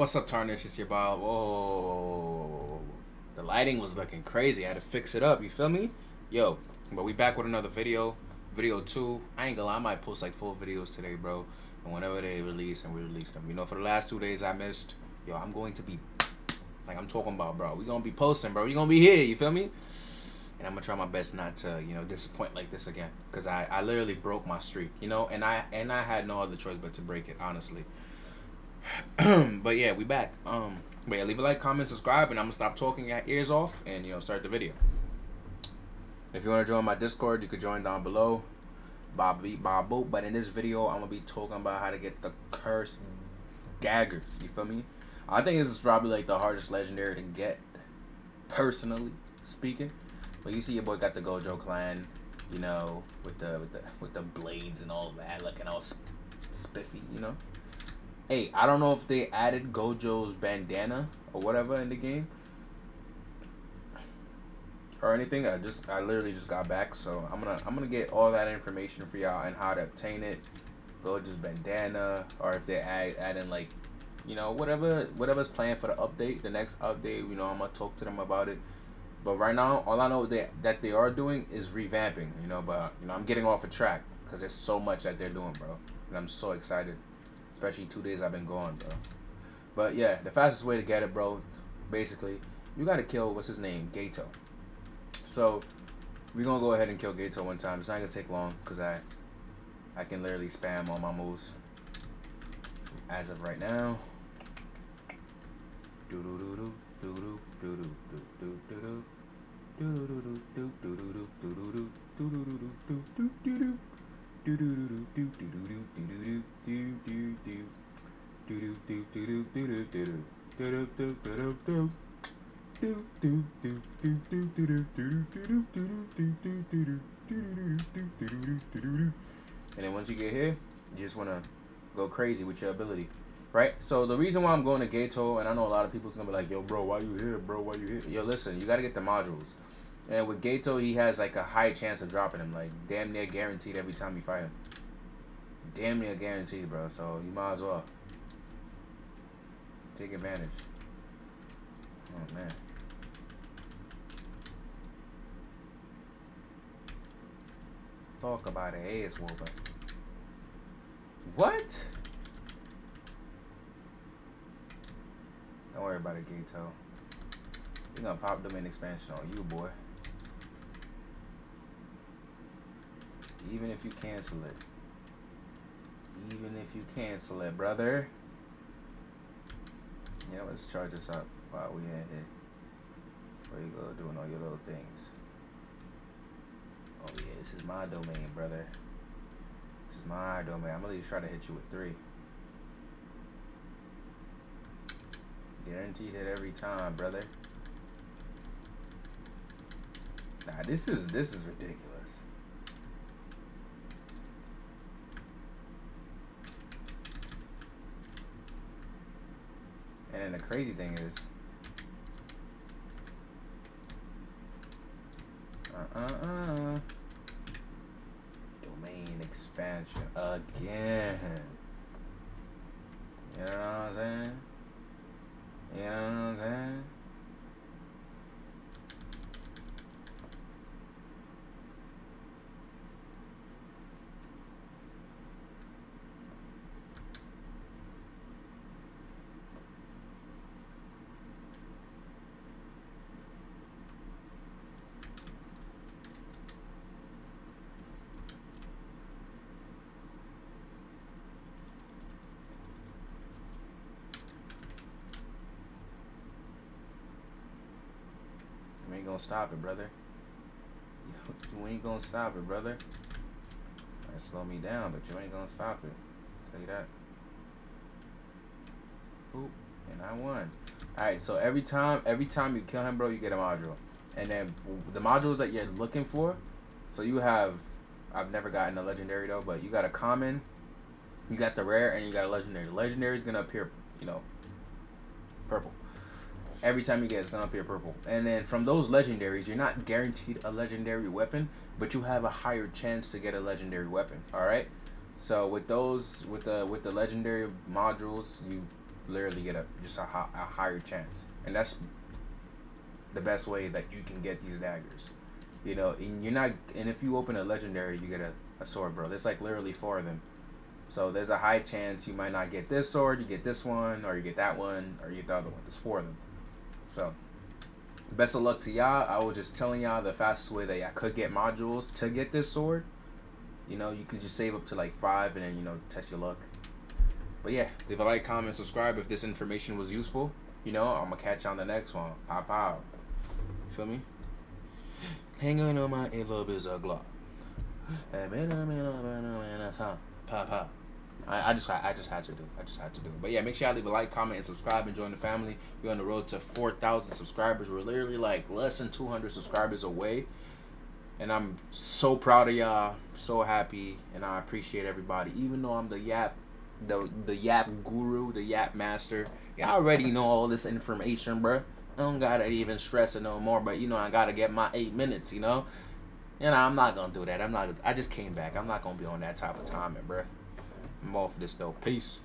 What's up, Tarnish? It's your Bob. Whoa. The lighting was looking crazy. I had to fix it up. You feel me? Yo, but we back with another video. Video two. I ain't gonna lie, I might post like four videos today, bro. And whenever they release and we release them. You know, for the last two days I missed, yo, I'm going to be like I'm talking about, bro. We gonna be posting, bro. We gonna be here, you feel me? And I'm gonna try my best not to, you know, disappoint like this again. Cause I, I literally broke my streak, you know, and I and I had no other choice but to break it, honestly. but yeah, we back. Um, but yeah, leave a like, comment, subscribe, and I'm gonna stop talking your ears off and you know start the video. If you want to join my Discord, you could join down below. Bobby Babu. But in this video, I'm gonna be talking about how to get the cursed daggers. You feel me? I think this is probably like the hardest legendary to get, personally speaking. But you see, your boy got the Gojo clan, you know, with the with the with the blades and all that, looking all sp spiffy, you know. Hey, I don't know if they added Gojo's bandana or whatever in the game or anything. I just I literally just got back, so I'm gonna I'm gonna get all that information for y'all and how to obtain it. Gojo's bandana, or if they add add in like, you know, whatever whatever's planned for the update, the next update. You know, I'm gonna talk to them about it. But right now, all I know they, that they are doing is revamping. You know, but you know I'm getting off a track because there's so much that they're doing, bro, and I'm so excited especially two days I've been gone, bro. But yeah, the fastest way to get it, bro, basically, you gotta kill what's his name, Geto. So we're gonna go ahead and kill Geto one time. It's not gonna take long because I I can literally spam all my moves as of right now. Do do do do do do do do do do do do do do do do and then once you get here, you just want to go crazy with your ability, right? So the reason why I'm going to Geto, and I know a lot of people's gonna be like, "Yo, bro, why you here, bro? Why you here?" Yo, listen, you gotta get the modules. And with Geto, he has like a high chance of dropping him, like damn near guaranteed every time you fight him. Damn near guaranteed, bro. So you might as well take advantage. Oh man. Talk about an ass whooping. What? Don't worry about it, Geto. You're gonna pop them in expansion on you, boy. Even if you cancel it. Even if you cancel it, brother. Yeah, let's charge us up while we in here. Before you go doing all your little things. Oh yeah, this is my domain, brother. This is my domain. I'm gonna try to hit you with three. Guaranteed hit every time, brother. Nah, this is this is ridiculous. And the crazy thing is, uh uh uh, domain expansion again. You know what I'm saying? You know what I'm saying? You ain't gonna stop it, brother. You ain't gonna stop it, brother. Might slow me down, but you ain't gonna stop it. I'll tell you that. Oop, and I won. Alright, so every time every time you kill him, bro, you get a module. And then the modules that you're looking for, so you have I've never gotten a legendary though, but you got a common, you got the rare, and you got a legendary. Legendary is gonna appear, you know, purple every time you get it's gonna appear purple and then from those legendaries you're not guaranteed a legendary weapon but you have a higher chance to get a legendary weapon all right so with those with the with the legendary modules you literally get a just a, a higher chance, and that's the best way that you can get these daggers. You know, and you're not, and if you open a legendary, you get a, a sword, bro. There's like literally four of them. So there's a high chance you might not get this sword, you get this one, or you get that one, or you get the other one. There's four of them. So best of luck to y'all. I was just telling y'all the fastest way that y'all could get modules to get this sword. You know, you could just save up to like five and then, you know, test your luck. But yeah, leave a like, comment, subscribe if this information was useful. You know, I'm going to catch you on the next one. Pop out. Feel me? Hanging on my a little bit of Glock. Pop, pop. I, I just I just had to do. I just had to do. It but yeah, make sure y'all leave a like, comment, and subscribe, and join the family. We're on the road to four thousand subscribers. We're literally like less than two hundred subscribers away, and I'm so proud of y'all. So happy, and I appreciate everybody. Even though I'm the yap, the the yap guru, the yap master. Y'all already know all this information, bro. I don't gotta even stress it no more. But you know, I gotta get my eight minutes. You know. You know, I'm not gonna do that. I'm not. I just came back. I'm not gonna be on that type of timing, bro. I'm off this though. Peace.